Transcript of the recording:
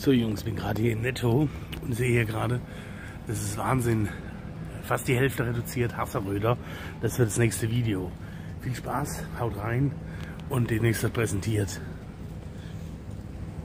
So Jungs, bin gerade hier in Netto und sehe hier gerade, das ist Wahnsinn, fast die Hälfte reduziert, Hasseröder. Das wird das nächste Video. Viel Spaß, haut rein und demnächst wird präsentiert.